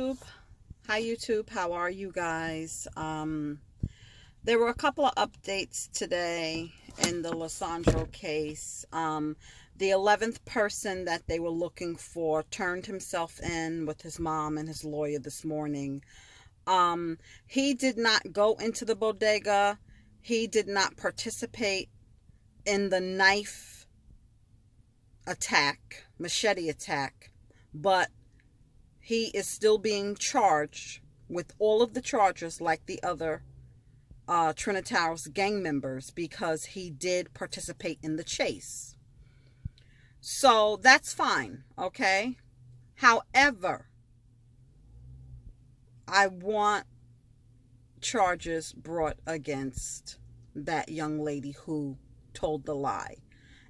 Hi YouTube, how are you guys? Um, there were a couple of updates today in the Lesandro case. Um, the 11th person that they were looking for turned himself in with his mom and his lawyer this morning. Um, he did not go into the bodega. He did not participate in the knife attack, machete attack, but he is still being charged with all of the charges like the other uh, gang members because he did participate in the chase. So that's fine, okay? However, I want charges brought against that young lady who told the lie.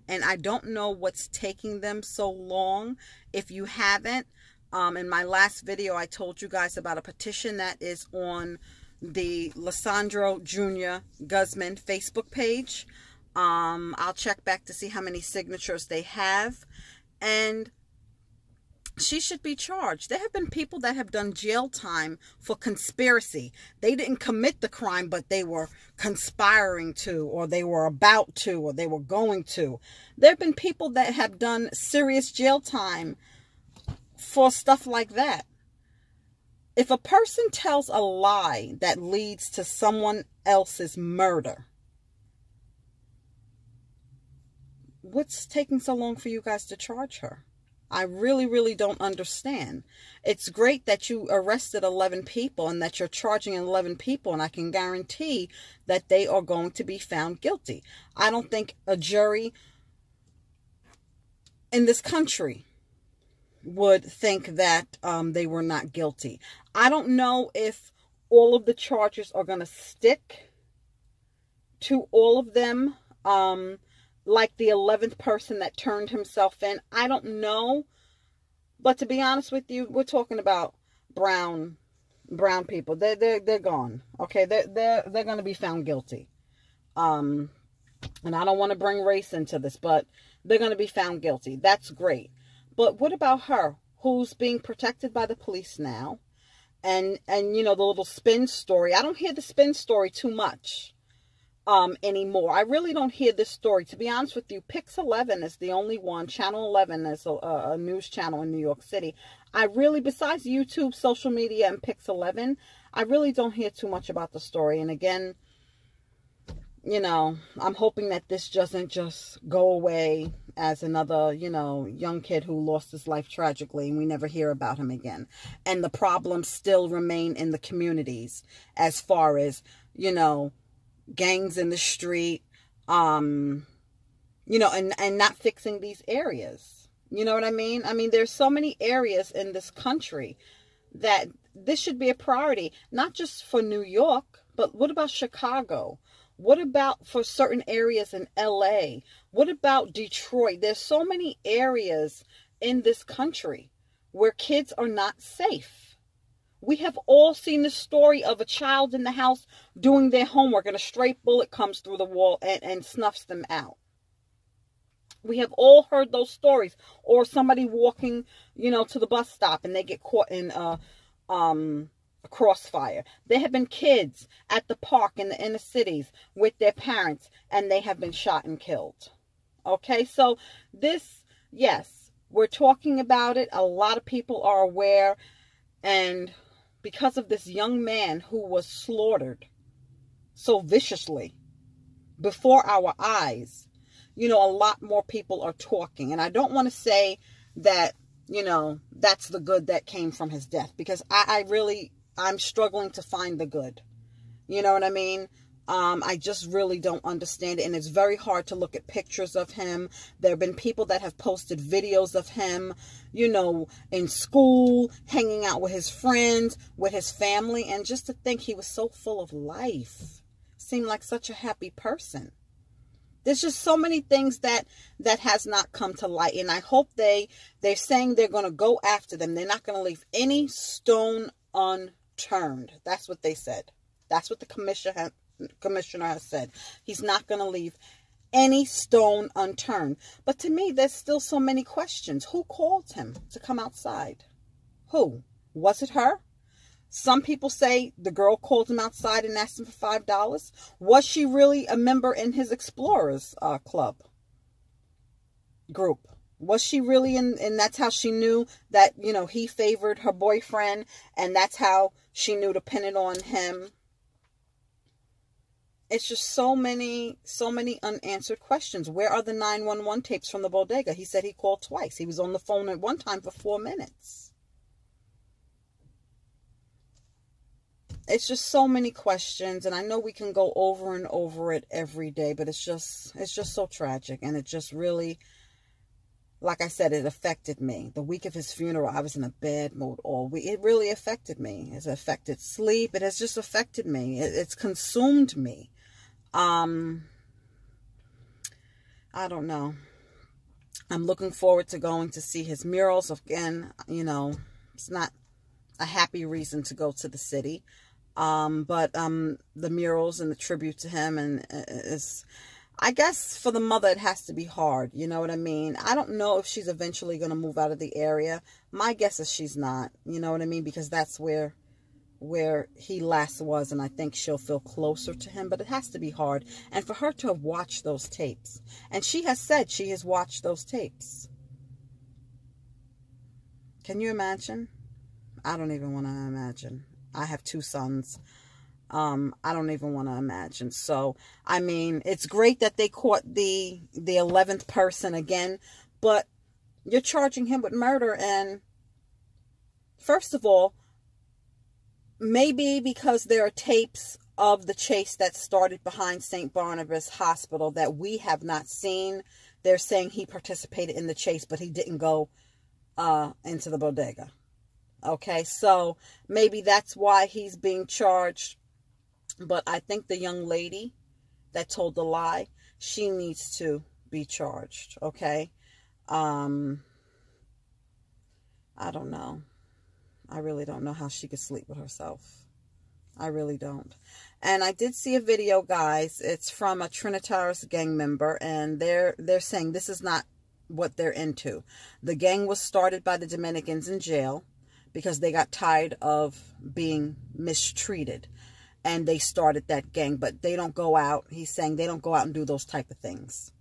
And I don't know what's taking them so long. If you haven't, um, in my last video, I told you guys about a petition that is on the Lesandro Jr. Guzman Facebook page. Um, I'll check back to see how many signatures they have. And she should be charged. There have been people that have done jail time for conspiracy. They didn't commit the crime, but they were conspiring to, or they were about to, or they were going to. There have been people that have done serious jail time for stuff like that. If a person tells a lie that leads to someone else's murder, what's taking so long for you guys to charge her? I really, really don't understand. It's great that you arrested 11 people and that you're charging 11 people, and I can guarantee that they are going to be found guilty. I don't think a jury in this country would think that um, they were not guilty. I don't know if all of the charges are going to stick to all of them, um, like the 11th person that turned himself in. I don't know. But to be honest with you, we're talking about brown brown people. They're, they're, they're gone. Okay, they're, they're, they're going to be found guilty. Um, and I don't want to bring race into this, but they're going to be found guilty. That's great. But what about her who's being protected by the police now? And, and you know, the little spin story. I don't hear the spin story too much um, anymore. I really don't hear this story. To be honest with you, Pix 11 is the only one. Channel 11 is a, a news channel in New York City. I really, besides YouTube, social media, and Pix 11, I really don't hear too much about the story. And again, you know, I'm hoping that this doesn't just go away as another, you know, young kid who lost his life tragically and we never hear about him again. And the problems still remain in the communities as far as, you know, gangs in the street, um, you know, and, and not fixing these areas. You know what I mean? I mean, there's so many areas in this country that this should be a priority, not just for New York, but what about Chicago? What about for certain areas in LA? What about Detroit? There's so many areas in this country where kids are not safe. We have all seen the story of a child in the house doing their homework and a straight bullet comes through the wall and, and snuffs them out. We have all heard those stories. Or somebody walking, you know, to the bus stop and they get caught in a, um, crossfire. There have been kids at the park in the inner cities with their parents and they have been shot and killed. Okay, so this, yes, we're talking about it. A lot of people are aware. And because of this young man who was slaughtered so viciously before our eyes, you know, a lot more people are talking. And I don't want to say that, you know, that's the good that came from his death because I, I really I'm struggling to find the good. You know what I mean? Um, I just really don't understand it. And it's very hard to look at pictures of him. There have been people that have posted videos of him, you know, in school, hanging out with his friends, with his family. And just to think he was so full of life. Seemed like such a happy person. There's just so many things that that has not come to light. And I hope they, they're saying they're going to go after them. They're not going to leave any stone unturned turned. That's what they said. That's what the commissioner commissioner has said. He's not going to leave any stone unturned. But to me, there's still so many questions. Who called him to come outside? Who? Was it her? Some people say the girl called him outside and asked him for five dollars. Was she really a member in his explorers uh, club group? Was she really in? And that's how she knew that you know he favored her boyfriend, and that's how she knew to pin it on him. It's just so many, so many unanswered questions. Where are the 911 tapes from the bodega? He said he called twice. He was on the phone at one time for four minutes. it's just so many questions and i know we can go over and over it every day but it's just it's just so tragic and it just really like i said it affected me. The week of his funeral i was in a bad mood all week. It really affected me. It's affected sleep. It has just affected me. It, it's consumed me. Um i don't know. I'm looking forward to going to see his murals again. You know it's not a happy reason to go to the city. Um, but um, the murals and the tribute to him and uh, is, I guess for the mother it has to be hard. You know what I mean? I don't know if she's eventually going to move out of the area. My guess is she's not. You know what I mean? Because that's where where he last was and I think she'll feel closer to him but it has to be hard and for her to have watched those tapes and she has said she has watched those tapes can you imagine I don't even want to imagine I have two sons. Um, I don't even want to imagine. So, I mean, it's great that they caught the the 11th person again, but you're charging him with murder and first of all, maybe because there are tapes of the chase that started behind St. Barnabas Hospital that we have not seen. They're saying he participated in the chase, but he didn't go uh, into the bodega. Okay, so maybe that's why he's being charged. But I think the young lady that told the lie, she needs to be charged. Okay. Um, I don't know. I really don't know how she could sleep with herself. I really don't. And I did see a video, guys. It's from a Trinitarios gang member, and they're they're saying this is not what they're into. The gang was started by the Dominicans in jail because they got tired of being mistreated and they started that gang but they don't go out he's saying they don't go out and do those type of things.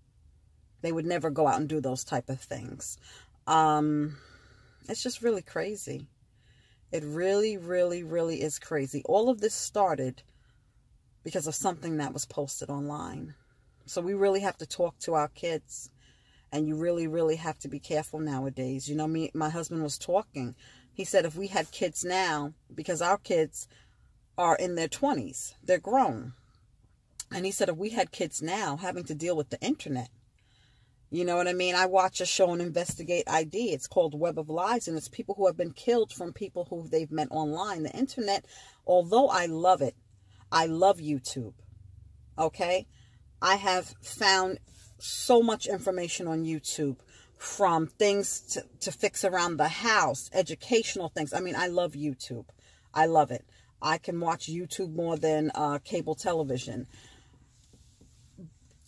They would never go out and do those type of things. Um it's just really crazy. It really really really is crazy. All of this started because of something that was posted online. So we really have to talk to our kids and you really really have to be careful nowadays. You know me my husband was talking. He said if we had kids now, because our kids are in their 20s, they're grown. And he said if we had kids now having to deal with the internet, you know what I mean? I watch a show and investigate ID. It's called Web of Lies, and it's people who have been killed from people who they've met online. The internet, although I love it, I love YouTube. Okay? I have found so much information on YouTube from things to, to fix around the house, educational things. I mean, I love YouTube. I love it. I can watch YouTube more than uh, cable television.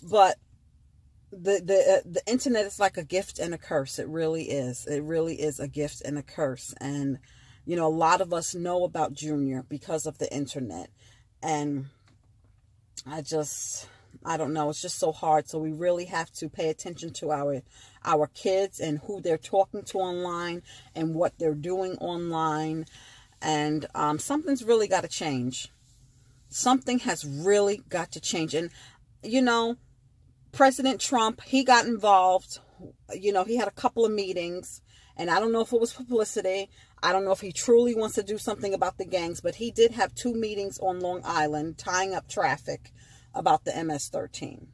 But the the uh, the internet is like a gift and a curse. It really is. It really is a gift and a curse. And you know, a lot of us know about Junior because of the internet. And I just I don't know. It's just so hard. So we really have to pay attention to our our kids and who they're talking to online and what they're doing online. And um, something's really got to change. Something has really got to change. And, you know, President Trump, he got involved. You know, he had a couple of meetings. And I don't know if it was publicity. I don't know if he truly wants to do something about the gangs. But he did have two meetings on Long Island tying up traffic about the MS-13.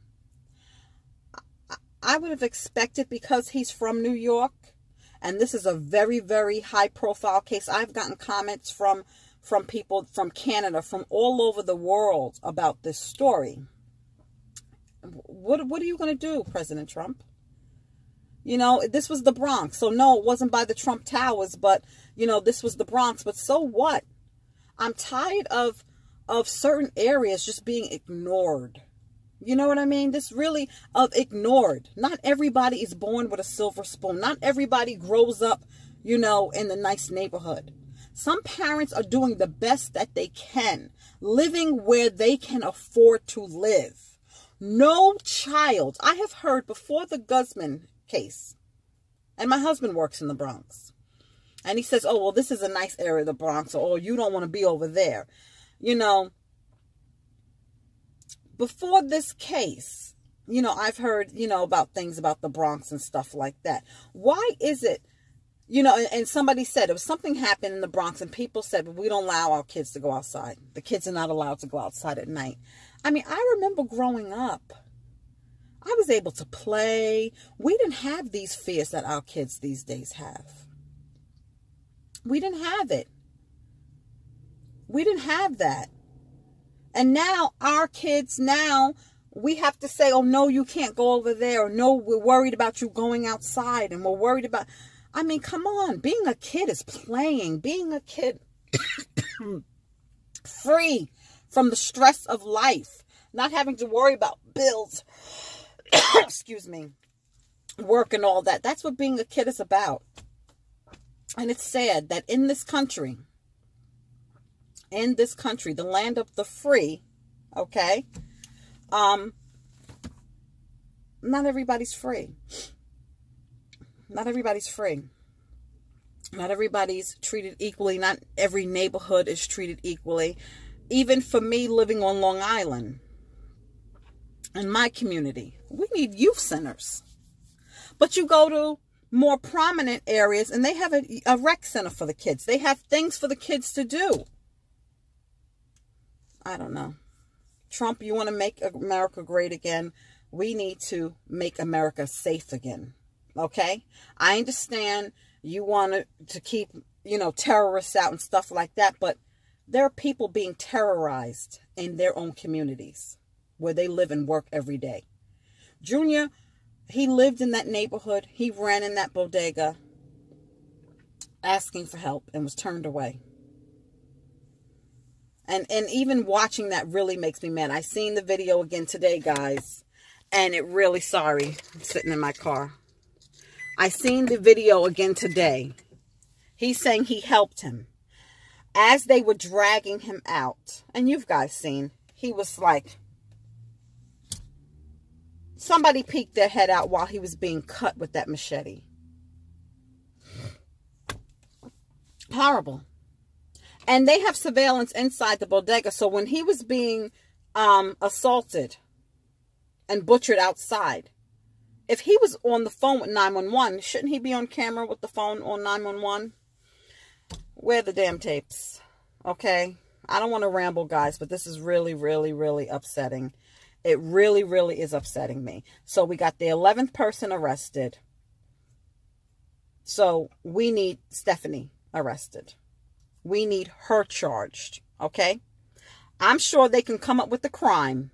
I would have expected because he's from New York, and this is a very, very high profile case. I've gotten comments from from people from Canada, from all over the world about this story. What, what are you going to do, President Trump? You know, this was the Bronx. So, no, it wasn't by the Trump Towers, but, you know, this was the Bronx. But so what? I'm tired of of certain areas just being ignored. You know what I mean? This really of ignored. Not everybody is born with a silver spoon. Not everybody grows up, you know, in the nice neighborhood. Some parents are doing the best that they can, living where they can afford to live. No child, I have heard before the Guzman case, and my husband works in the Bronx. And he says, oh, well, this is a nice area of the Bronx, or oh, you don't want to be over there. You know, before this case, you know, I've heard, you know, about things about the Bronx and stuff like that. Why is it, you know, and, and somebody said was something happened in the Bronx and people said, we don't allow our kids to go outside. The kids are not allowed to go outside at night. I mean, I remember growing up, I was able to play. We didn't have these fears that our kids these days have. We didn't have it. We didn't have that. And now our kids now we have to say, oh, no, you can't go over there. Or no, we're worried about you going outside. And we're worried about, I mean, come on. Being a kid is playing. Being a kid free from the stress of life. Not having to worry about bills. Excuse me. Work and all that. That's what being a kid is about. And it's sad that in this country, in this country, the land of the free, okay, um, not everybody's free. Not everybody's free. Not everybody's treated equally. Not every neighborhood is treated equally. Even for me living on Long Island, in my community, we need youth centers. But you go to more prominent areas and they have a, a rec center for the kids. They have things for the kids to do. I don't know. Trump, you want to make America great again? We need to make America safe again. Okay? I understand you want to, keep, you know, terrorists out and stuff like that, but there are people being terrorized in their own communities where they live and work every day. Junior, he lived in that neighborhood. He ran in that bodega asking for help and was turned away. And and even watching that really makes me mad. I seen the video again today, guys. And it really, sorry, I'm sitting in my car. I seen the video again today. He's saying he helped him. As they were dragging him out, and you've guys seen, he was like, somebody peeked their head out while he was being cut with that machete. Horrible and they have surveillance inside the bodega. So when he was being um, assaulted and butchered outside, if he was on the phone with 911, shouldn't he be on camera with the phone on 911? Where the damn tapes? Okay. I don't want to ramble, guys, but this is really, really, really upsetting. It really, really is upsetting me. So we got the 11th person arrested. So we need Stephanie arrested. We need her charged. Okay? I'm sure they can come up with the crime.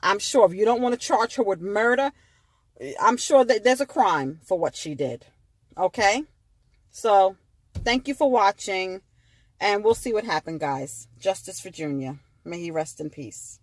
I'm sure if you don't want to charge her with murder, I'm sure that there's a crime for what she did. Okay? So, thank you for watching. And we'll see what happened, guys. Justice for Junior. May he rest in peace.